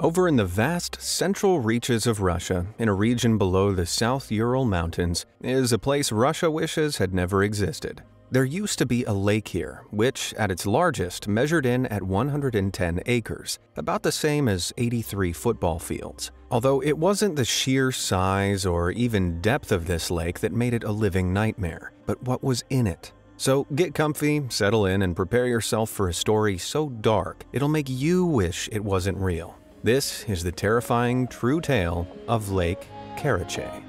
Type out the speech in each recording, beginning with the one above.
Over in the vast central reaches of Russia, in a region below the South Ural Mountains, is a place Russia wishes had never existed. There used to be a lake here, which, at its largest, measured in at 110 acres, about the same as 83 football fields. Although it wasn't the sheer size or even depth of this lake that made it a living nightmare, but what was in it. So get comfy, settle in, and prepare yourself for a story so dark it'll make you wish it wasn't real. This is the terrifying true tale of Lake Karachay.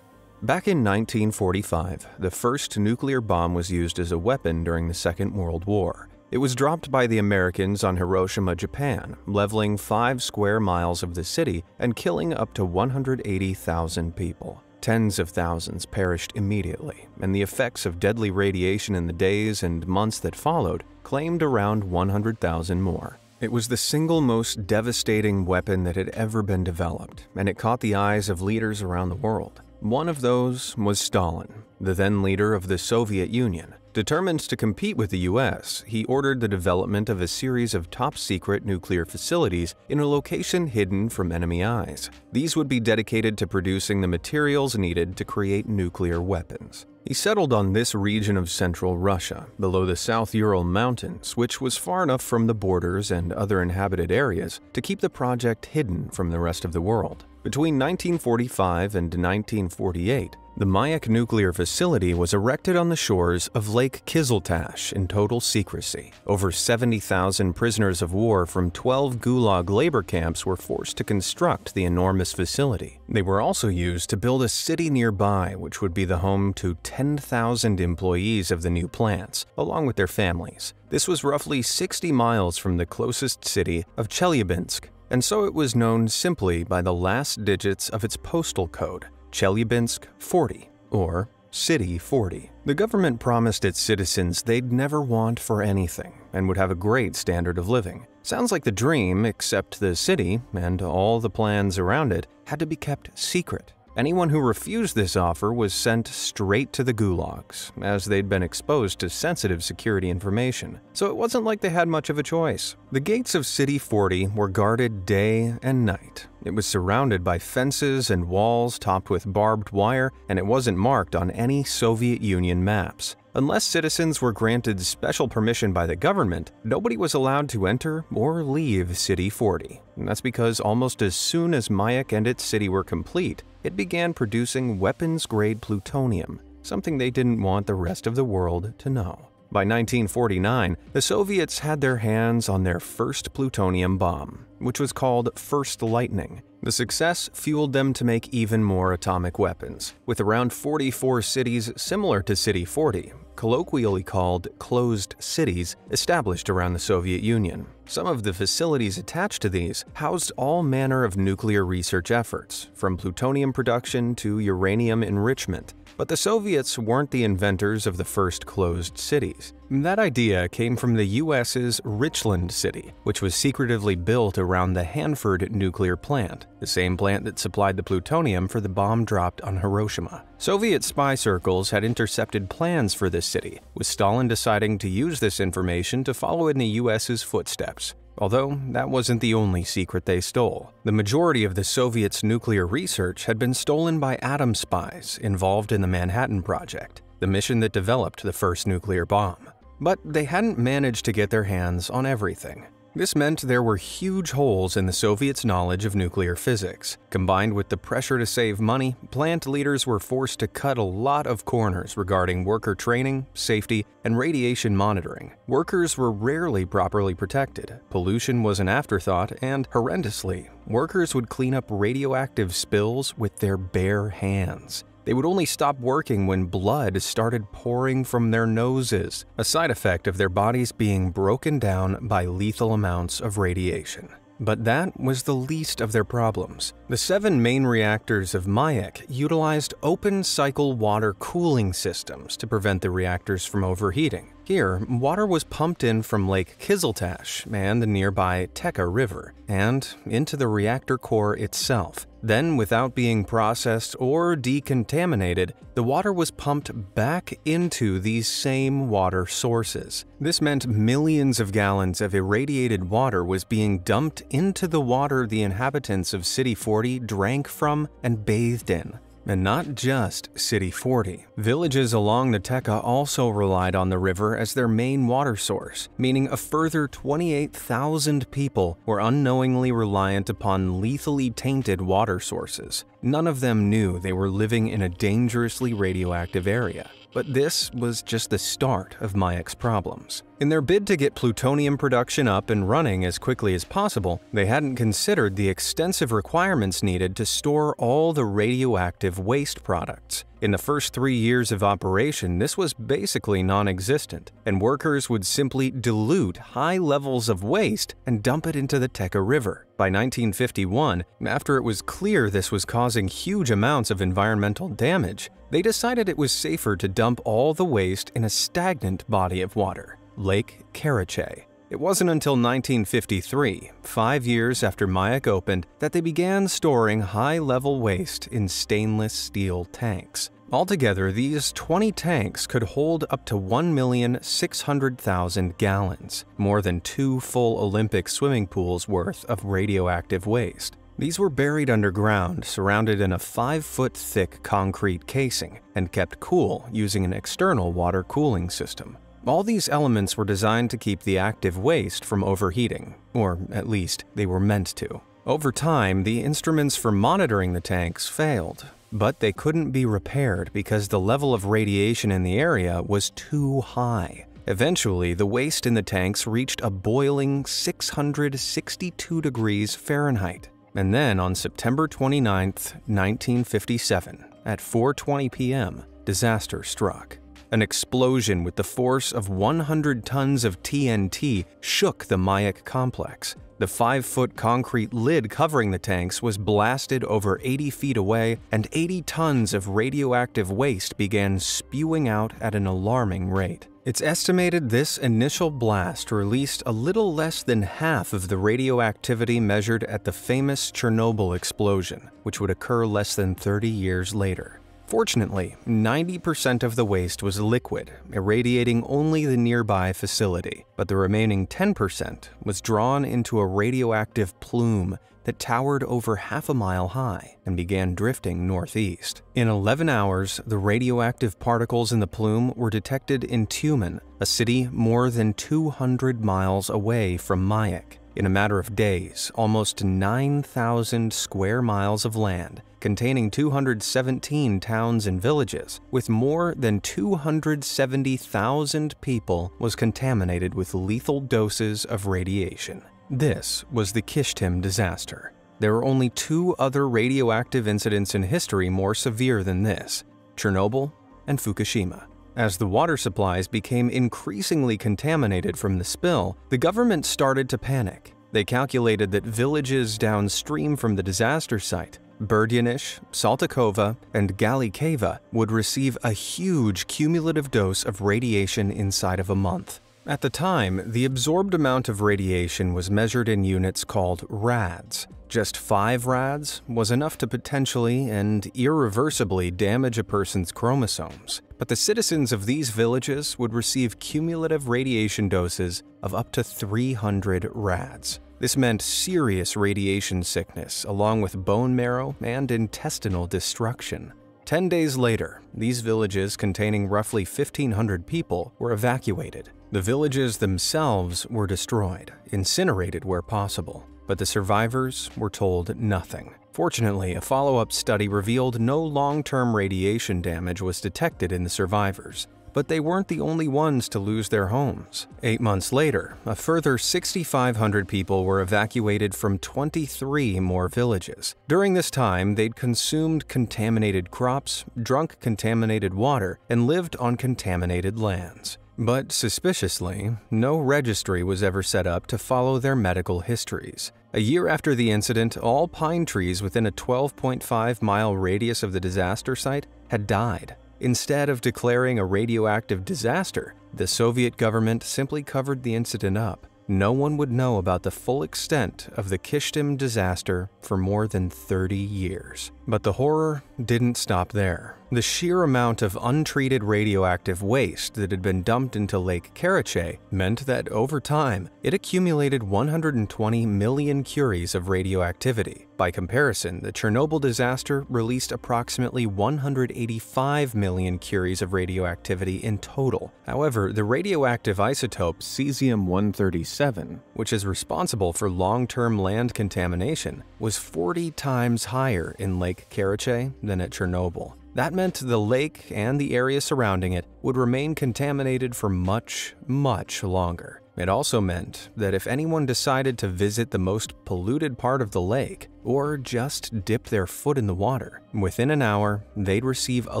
Back in 1945, the first nuclear bomb was used as a weapon during the Second World War. It was dropped by the Americans on Hiroshima, Japan, leveling five square miles of the city and killing up to 180,000 people. Tens of thousands perished immediately, and the effects of deadly radiation in the days and months that followed claimed around 100,000 more. It was the single most devastating weapon that had ever been developed, and it caught the eyes of leaders around the world. One of those was Stalin, the then leader of the Soviet Union. Determined to compete with the US, he ordered the development of a series of top-secret nuclear facilities in a location hidden from enemy eyes. These would be dedicated to producing the materials needed to create nuclear weapons. He settled on this region of central Russia, below the South Ural Mountains, which was far enough from the borders and other inhabited areas to keep the project hidden from the rest of the world. Between 1945 and 1948, the Mayak nuclear facility was erected on the shores of Lake Kyzyltash in total secrecy. Over 70,000 prisoners of war from 12 Gulag labor camps were forced to construct the enormous facility. They were also used to build a city nearby which would be the home to 10,000 employees of the new plants, along with their families. This was roughly 60 miles from the closest city of Chelyabinsk, and so it was known simply by the last digits of its postal code, Chelyabinsk 40, or City 40. The government promised its citizens they'd never want for anything and would have a great standard of living. Sounds like the dream, except the city and all the plans around it had to be kept secret. Anyone who refused this offer was sent straight to the gulags, as they'd been exposed to sensitive security information, so it wasn't like they had much of a choice. The gates of City 40 were guarded day and night. It was surrounded by fences and walls topped with barbed wire, and it wasn't marked on any Soviet Union maps. Unless citizens were granted special permission by the government, nobody was allowed to enter or leave City 40. And that's because almost as soon as Mayak and its city were complete, it began producing weapons-grade plutonium, something they didn't want the rest of the world to know. By 1949, the Soviets had their hands on their first plutonium bomb, which was called First Lightning. The success fueled them to make even more atomic weapons, with around 44 cities similar to City 40, colloquially called closed cities, established around the Soviet Union. Some of the facilities attached to these housed all manner of nuclear research efforts, from plutonium production to uranium enrichment, but the Soviets weren't the inventors of the first closed cities. That idea came from the US's Richland City, which was secretively built around the Hanford nuclear plant, the same plant that supplied the plutonium for the bomb dropped on Hiroshima. Soviet spy circles had intercepted plans for this city, with Stalin deciding to use this information to follow in the US's footsteps. Although that wasn't the only secret they stole. The majority of the Soviets' nuclear research had been stolen by atom spies involved in the Manhattan Project, the mission that developed the first nuclear bomb. But they hadn't managed to get their hands on everything. This meant there were huge holes in the Soviets' knowledge of nuclear physics. Combined with the pressure to save money, plant leaders were forced to cut a lot of corners regarding worker training, safety, and radiation monitoring. Workers were rarely properly protected, pollution was an afterthought, and horrendously, workers would clean up radioactive spills with their bare hands. They would only stop working when blood started pouring from their noses, a side effect of their bodies being broken down by lethal amounts of radiation. But that was the least of their problems. The seven main reactors of Mayak utilized open-cycle water cooling systems to prevent the reactors from overheating. Here, water was pumped in from Lake Kyzyltash and the nearby Techa River, and into the reactor core itself. Then, without being processed or decontaminated, the water was pumped back into these same water sources. This meant millions of gallons of irradiated water was being dumped into the water the inhabitants of City 40 drank from and bathed in. And not just City 40. Villages along the Techa also relied on the river as their main water source, meaning a further 28,000 people were unknowingly reliant upon lethally tainted water sources. None of them knew they were living in a dangerously radioactive area. But this was just the start of Mayak's problems. In their bid to get plutonium production up and running as quickly as possible, they hadn't considered the extensive requirements needed to store all the radioactive waste products. In the first three years of operation, this was basically non existent, and workers would simply dilute high levels of waste and dump it into the Techa River. By 1951, after it was clear this was causing huge amounts of environmental damage, they decided it was safer to dump all the waste in a stagnant body of water, Lake Karachay. It wasn't until 1953, five years after Mayak opened, that they began storing high-level waste in stainless steel tanks. Altogether, these 20 tanks could hold up to 1,600,000 gallons, more than two full Olympic swimming pools worth of radioactive waste. These were buried underground, surrounded in a 5 foot thick concrete casing, and kept cool using an external water cooling system. All these elements were designed to keep the active waste from overheating, or at least they were meant to. Over time, the instruments for monitoring the tanks failed, but they couldn't be repaired because the level of radiation in the area was too high. Eventually, the waste in the tanks reached a boiling 662 degrees Fahrenheit. And then on September 29, 1957, at 4:20 p.m., disaster struck. An explosion with the force of 100 tons of TNT shook the Mayak complex. The five foot concrete lid covering the tanks was blasted over 80 feet away, and 80 tons of radioactive waste began spewing out at an alarming rate. It's estimated this initial blast released a little less than half of the radioactivity measured at the famous Chernobyl explosion, which would occur less than 30 years later. Fortunately, 90% of the waste was liquid, irradiating only the nearby facility, but the remaining 10% was drawn into a radioactive plume that towered over half a mile high and began drifting northeast. In 11 hours, the radioactive particles in the plume were detected in Tyumen, a city more than 200 miles away from Mayak. In a matter of days, almost 9,000 square miles of land containing 217 towns and villages, with more than 270,000 people, was contaminated with lethal doses of radiation. This was the Kyshtym disaster. There are only two other radioactive incidents in history more severe than this Chernobyl and Fukushima. As the water supplies became increasingly contaminated from the spill, the government started to panic. They calculated that villages downstream from the disaster site Berdyanish, Satlykovo, and Galikayevo would receive a huge cumulative dose of radiation inside of a month. At the time, the absorbed amount of radiation was measured in units called rads. Just five rads was enough to potentially and irreversibly damage a person's chromosomes. But the citizens of these villages would receive cumulative radiation doses of up to 300 rads. This meant serious radiation sickness, along with bone marrow and intestinal destruction. Ten days later, these villages containing roughly 1,500 people were evacuated. The villages themselves were destroyed, incinerated where possible, but the survivors were told nothing. Fortunately, a follow up study revealed no long term radiation damage was detected in the survivors, but they weren't the only ones to lose their homes. Eight months later, a further 6,500 people were evacuated from 23 more villages. During this time, they'd consumed contaminated crops, drunk contaminated water, and lived on contaminated lands. But suspiciously, no registry was ever set up to follow their medical histories. A year after the incident, all pine trees within a 12.5 mile radius of the disaster site had died. Instead of declaring a radioactive disaster, the Soviet government simply covered the incident up. no one would know about the full extent of the Kyshtym disaster for more than 30 years. But the horror didn't stop there. The sheer amount of untreated radioactive waste that had been dumped into Lake Karachay meant that over time, it accumulated 120 million curies of radioactivity. By comparison, the Chernobyl disaster released approximately 185 million curies of radioactivity in total. However, the radioactive isotope cesium-137, which is responsible for long-term land contamination, was 40 times higher in Lake Karachay than at Chernobyl. That meant the lake and the area surrounding it would remain contaminated for much, much longer. It also meant that if anyone decided to visit the most polluted part of the lake, or just dip their foot in the water, within an hour, they'd receive a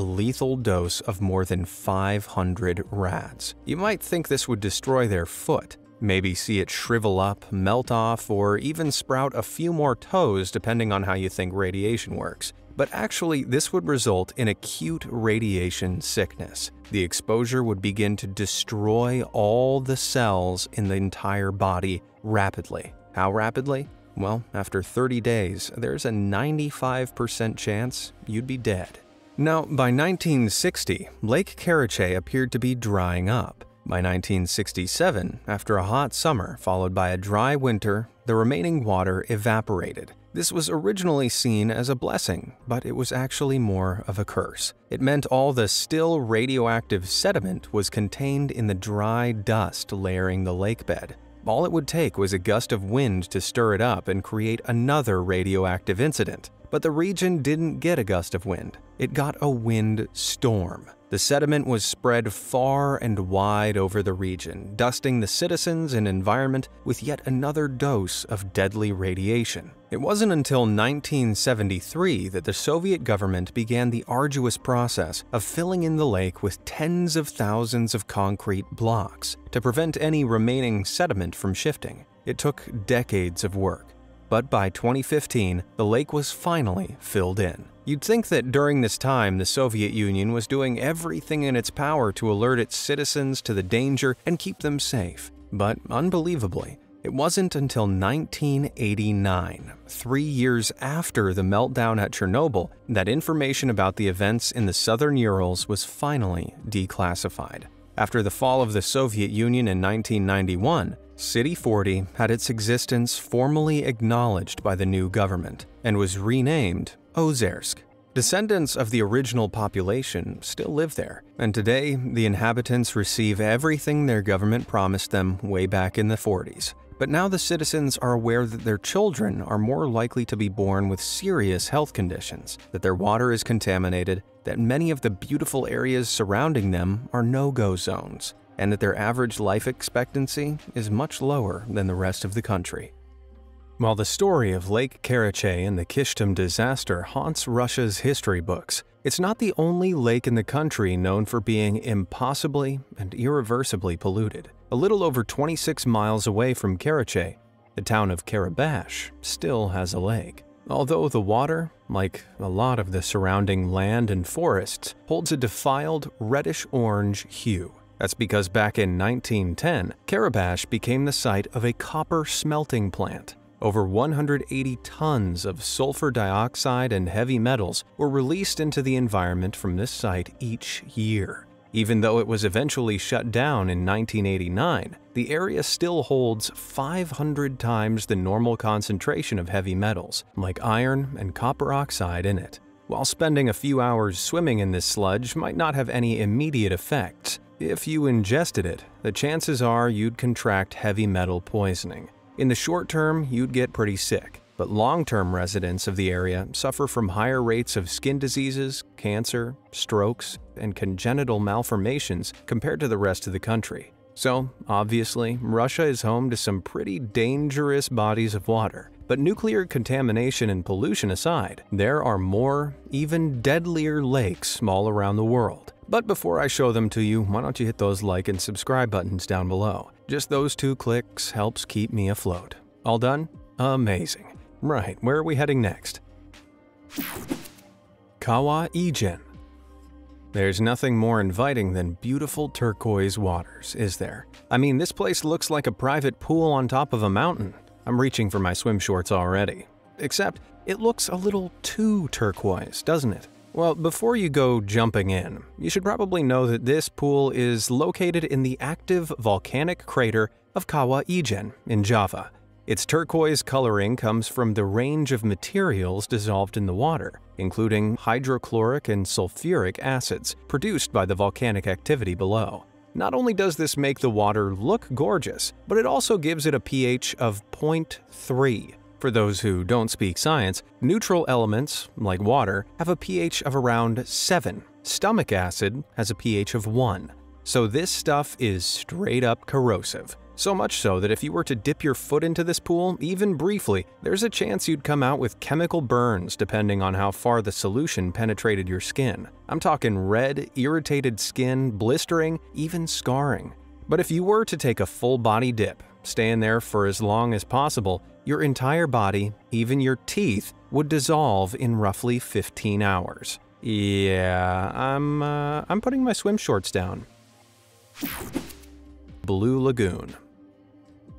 lethal dose of more than 500 rads. You might think this would destroy their foot, maybe see it shrivel up, melt off, or even sprout a few more toes depending on how you think radiation works. But actually, this would result in acute radiation sickness. The exposure would begin to destroy all the cells in the entire body rapidly. How rapidly? Well, after 30 days, there's a 95% chance you'd be dead. Now, by 1960, Lake Karachay appeared to be drying up. By 1967, after a hot summer followed by a dry winter, the remaining water evaporated. This was originally seen as a blessing, but it was actually more of a curse. It meant all the still radioactive sediment was contained in the dry dust layering the lake bed. All it would take was a gust of wind to stir it up and create another radioactive incident. But the region didn't get a gust of wind, it got a wind storm. The sediment was spread far and wide over the region, dusting the citizens and environment with yet another dose of deadly radiation. It wasn't until 1973 that the Soviet government began the arduous process of filling in the lake with tens of thousands of concrete blocks to prevent any remaining sediment from shifting. It took decades of work, but by 2015, the lake was finally filled in. You'd think that during this time, the Soviet Union was doing everything in its power to alert its citizens to the danger and keep them safe. But unbelievably, it wasn't until 1989, three years after the meltdown at Chernobyl, that information about the events in the southern Urals was finally declassified. After the fall of the Soviet Union in 1991, City 40 had its existence formally acknowledged by the new government and was renamed Ozersk. Descendants of the original population still live there, and today the inhabitants receive everything their government promised them way back in the 40s. But now the citizens are aware that their children are more likely to be born with serious health conditions, that their water is contaminated, that many of the beautiful areas surrounding them are no-go zones, and that their average life expectancy is much lower than the rest of the country. While the story of Lake Karachay and the Kyshtym disaster haunts Russia's history books, it's not the only lake in the country known for being impossibly and irreversibly polluted. A little over 26 miles away from Karachay, the town of Karabash still has a lake. Although the water, like a lot of the surrounding land and forests, holds a defiled reddish-orange hue. That's because back in 1910, Karabash became the site of a copper smelting plant. Over 180 tons of sulfur dioxide and heavy metals were released into the environment from this site each year. Even though it was eventually shut down in 1989, the area still holds 500 times the normal concentration of heavy metals, like iron and copper oxide in it. While spending a few hours swimming in this sludge might not have any immediate effects, if you ingested it, the chances are you'd contract heavy metal poisoning. In the short term, you'd get pretty sick, but long-term residents of the area suffer from higher rates of skin diseases, cancer, strokes, and congenital malformations compared to the rest of the country. So, obviously, Russia is home to some pretty dangerous bodies of water. But nuclear contamination and pollution aside, there are more, even deadlier lakes all around the world. But before I show them to you, why don't you hit those like and subscribe buttons down below. Just those two clicks helps keep me afloat. All done? Amazing. Right, where are we heading next? Kawah Ijen. There's nothing more inviting than beautiful turquoise waters, is there? I mean, this place looks like a private pool on top of a mountain. I'm reaching for my swim shorts already. Except, it looks a little too turquoise, doesn't it? Well, before you go jumping in, you should probably know that this pool is located in the active volcanic crater of Kawah Ijen in Java. Its turquoise coloring comes from the range of materials dissolved in the water, including hydrochloric and sulfuric acids produced by the volcanic activity below. Not only does this make the water look gorgeous, but it also gives it a pH of 0.3. For those who don't speak science, neutral elements, like water, have a pH of around 7. Stomach acid has a pH of 1. So this stuff is straight up corrosive. So much so that if you were to dip your foot into this pool, even briefly, there's a chance you'd come out with chemical burns depending on how far the solution penetrated your skin. I'm talking red, irritated skin, blistering, even scarring. But if you were to take a full body dip, stay in there for as long as possible, your entire body, even your teeth, would dissolve in roughly 15 hours. Yeah, I'm, uh, I'm putting my swim shorts down. Blue Lagoon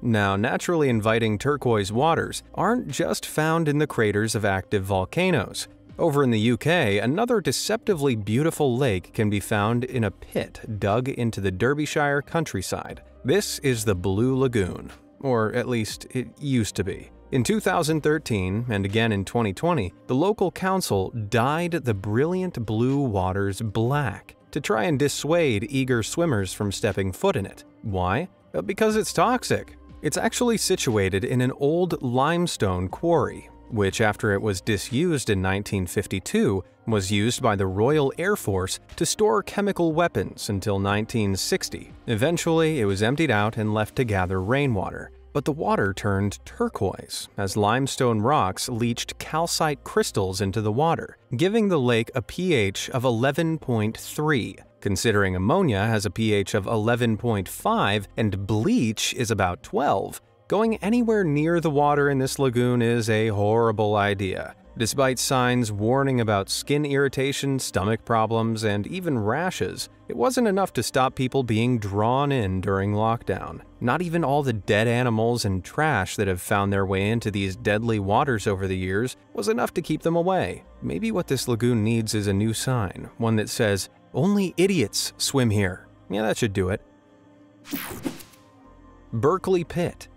now, naturally inviting turquoise waters aren't just found in the craters of active volcanoes. Over in the UK, another deceptively beautiful lake can be found in a pit dug into the Derbyshire countryside. This is the Blue Lagoon, or at least it used to be. In 2013, and again in 2020, the local council dyed the brilliant blue waters black to try and dissuade eager swimmers from stepping foot in it. Why? Because it's toxic. It's actually situated in an old limestone quarry, which after it was disused in 1952, was used by the Royal Air Force to store chemical weapons until 1960. Eventually, it was emptied out and left to gather rainwater. But the water turned turquoise as limestone rocks leached calcite crystals into the water, giving the lake a pH of 11.3, Considering ammonia has a pH of 11.5 and bleach is about 12, going anywhere near the water in this lagoon is a horrible idea. Despite signs warning about skin irritation, stomach problems, and even rashes, it wasn't enough to stop people being drawn in during lockdown. Not even all the dead animals and trash that have found their way into these deadly waters over the years was enough to keep them away. Maybe what this lagoon needs is a new sign, one that says, only idiots swim here. Yeah, that should do it. Berkeley Pit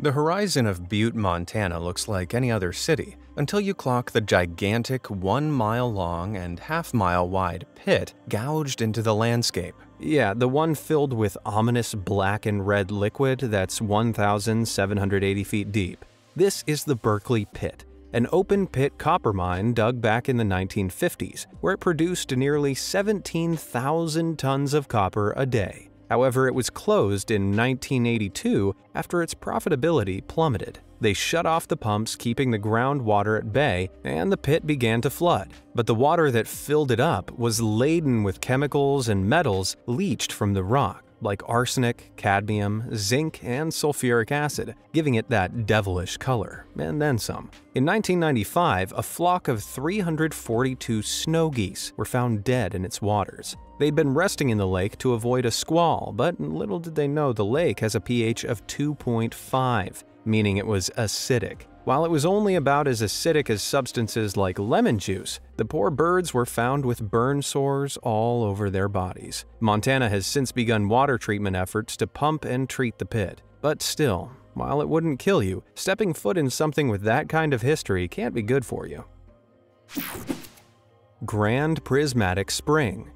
The horizon of Butte, Montana looks like any other city until you clock the gigantic one mile long and half mile wide pit gouged into the landscape. Yeah, the one filled with ominous black and red liquid that's 1,780 feet deep. This is the Berkeley Pit, an open pit copper mine dug back in the 1950s, where it produced nearly 17,000 tons of copper a day. However, it was closed in 1982 after its profitability plummeted. They shut off the pumps keeping the groundwater at bay, and the pit began to flood. But the water that filled it up was laden with chemicals and metals leached from the rock like arsenic, cadmium, zinc, and sulfuric acid, giving it that devilish color, and then some. In 1995, a flock of 342 snow geese were found dead in its waters. They'd been resting in the lake to avoid a squall, but little did they know the lake has a pH of 2.5, meaning it was acidic. While it was only about as acidic as substances like lemon juice, the poor birds were found with burn sores all over their bodies. Montana has since begun water treatment efforts to pump and treat the pit. But still, while it wouldn't kill you, stepping foot in something with that kind of history can't be good for you. Grand Prismatic Spring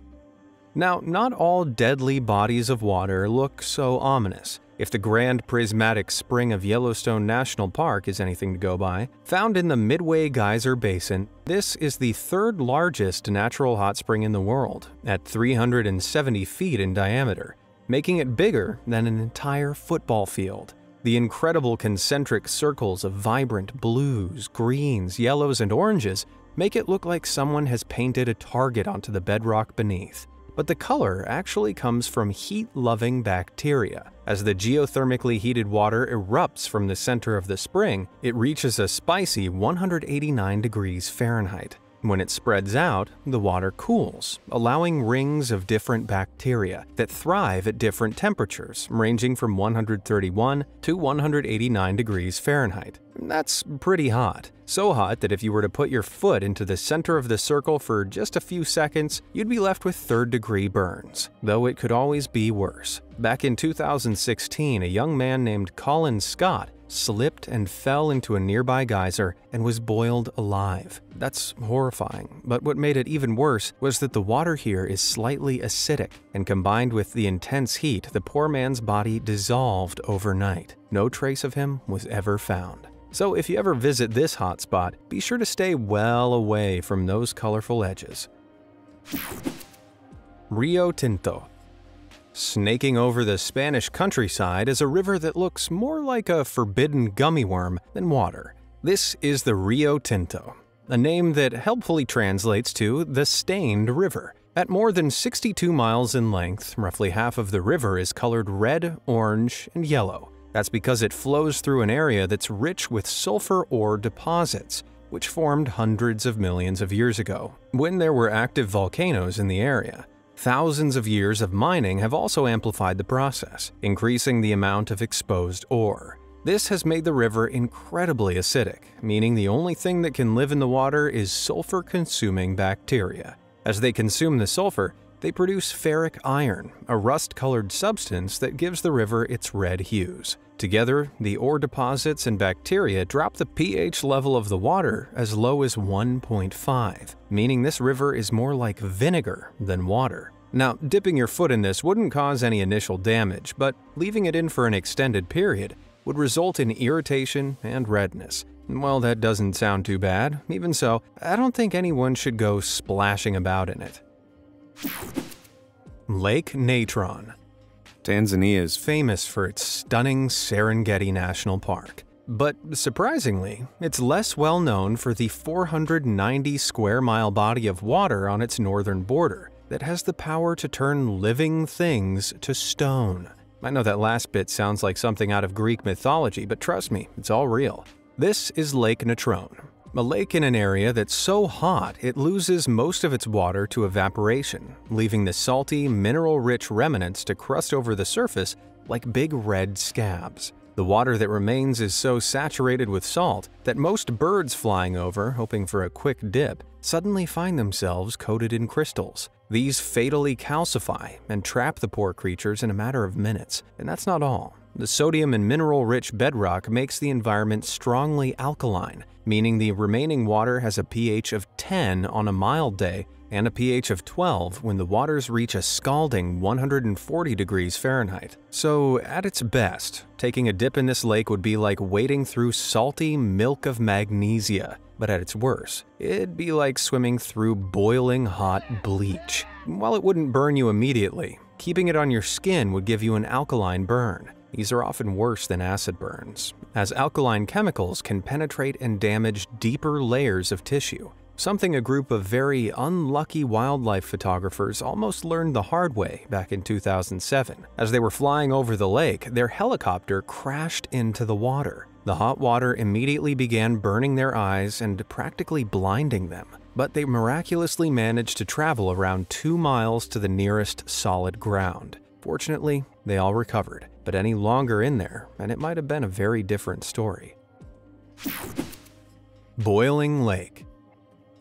Now, not all deadly bodies of water look so ominous if the Grand Prismatic Spring of Yellowstone National Park is anything to go by. Found in the Midway Geyser Basin, this is the third largest natural hot spring in the world, at 370 feet in diameter, making it bigger than an entire football field. The incredible concentric circles of vibrant blues, greens, yellows, and oranges make it look like someone has painted a target onto the bedrock beneath but the color actually comes from heat-loving bacteria. As the geothermically heated water erupts from the center of the spring, it reaches a spicy 189 degrees Fahrenheit. When it spreads out, the water cools, allowing rings of different bacteria that thrive at different temperatures, ranging from 131 to 189 degrees Fahrenheit. That's pretty hot. So hot that if you were to put your foot into the center of the circle for just a few seconds, you'd be left with third degree burns, though it could always be worse. Back in 2016, a young man named Colin Scott slipped and fell into a nearby geyser and was boiled alive. That's horrifying, but what made it even worse was that the water here is slightly acidic, and combined with the intense heat, the poor man's body dissolved overnight. No trace of him was ever found. So if you ever visit this hotspot, be sure to stay well away from those colorful edges. Rio Tinto Snaking over the Spanish countryside is a river that looks more like a forbidden gummy worm than water. This is the Rio Tinto, a name that helpfully translates to the Stained River. At more than 62 miles in length, roughly half of the river is colored red, orange, and yellow. That's because it flows through an area that's rich with sulfur ore deposits, which formed hundreds of millions of years ago, when there were active volcanoes in the area. Thousands of years of mining have also amplified the process, increasing the amount of exposed ore. This has made the river incredibly acidic, meaning the only thing that can live in the water is sulfur-consuming bacteria. As they consume the sulfur, they produce ferric iron, a rust-colored substance that gives the river its red hues. Together, the ore deposits and bacteria drop the pH level of the water as low as 1.5, meaning this river is more like vinegar than water. Now, dipping your foot in this wouldn't cause any initial damage, but leaving it in for an extended period would result in irritation and redness. Well, that doesn't sound too bad. Even so, I don't think anyone should go splashing about in it. Lake Natron Tanzania is famous for its stunning Serengeti National Park. But surprisingly, it's less well known for the 490 square mile body of water on its northern border that has the power to turn living things to stone. I know that last bit sounds like something out of Greek mythology, but trust me, it's all real. This is Lake Natron, a lake in an area that's so hot it loses most of its water to evaporation, leaving the salty, mineral-rich remnants to crust over the surface like big red scabs. The water that remains is so saturated with salt that most birds flying over, hoping for a quick dip, suddenly find themselves coated in crystals. These fatally calcify and trap the poor creatures in a matter of minutes. And that's not all. The sodium and mineral-rich bedrock makes the environment strongly alkaline, meaning the remaining water has a pH of 10 on a mild day and a pH of 12 when the waters reach a scalding 140 degrees Fahrenheit. So, at its best, taking a dip in this lake would be like wading through salty milk of magnesia. But at its worst, it'd be like swimming through boiling hot bleach. While it wouldn't burn you immediately, keeping it on your skin would give you an alkaline burn. These are often worse than acid burns, as alkaline chemicals can penetrate and damage deeper layers of tissue, something a group of very unlucky wildlife photographers almost learned the hard way back in 2007. As they were flying over the lake, their helicopter crashed into the water. The hot water immediately began burning their eyes and practically blinding them, but they miraculously managed to travel around two miles to the nearest solid ground. Fortunately, they all recovered, but any longer in there, and it might have been a very different story. Boiling Lake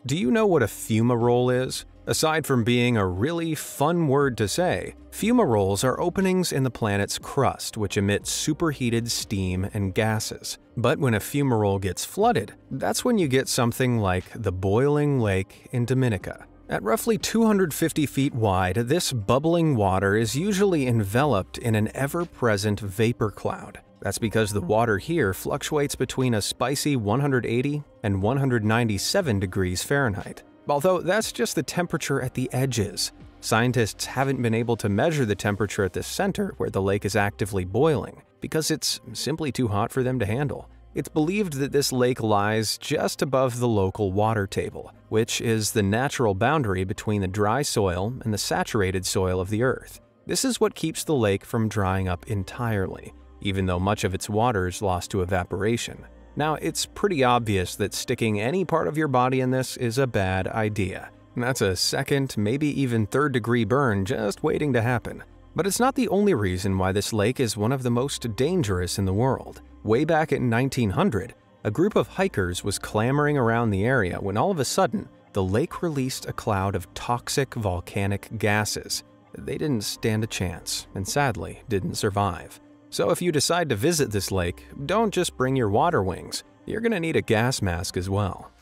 Do you know what a fumarole is? Aside from being a really fun word to say, fumaroles are openings in the planet's crust which emit superheated steam and gases. But when a fumarole gets flooded, that's when you get something like the boiling lake in Dominica. At roughly 250 feet wide, this bubbling water is usually enveloped in an ever-present vapor cloud. That's because the water here fluctuates between a spicy 180 and 197 degrees Fahrenheit. Although that's just the temperature at the edges. Scientists haven't been able to measure the temperature at the center where the lake is actively boiling because it's simply too hot for them to handle. It's believed that this lake lies just above the local water table, which is the natural boundary between the dry soil and the saturated soil of the earth. This is what keeps the lake from drying up entirely, even though much of its water is lost to evaporation. Now, it's pretty obvious that sticking any part of your body in this is a bad idea. That's a second, maybe even third degree burn just waiting to happen. But it's not the only reason why this lake is one of the most dangerous in the world. Way back in 1900, a group of hikers was clamoring around the area when all of a sudden, the lake released a cloud of toxic volcanic gases. They didn't stand a chance, and sadly, didn't survive. So if you decide to visit this lake, don't just bring your water wings. You're gonna need a gas mask as well.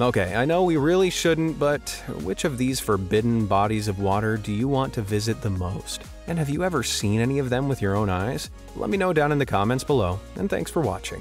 Okay, I know we really shouldn't, but which of these forbidden bodies of water do you want to visit the most? And have you ever seen any of them with your own eyes? Let me know down in the comments below, and thanks for watching.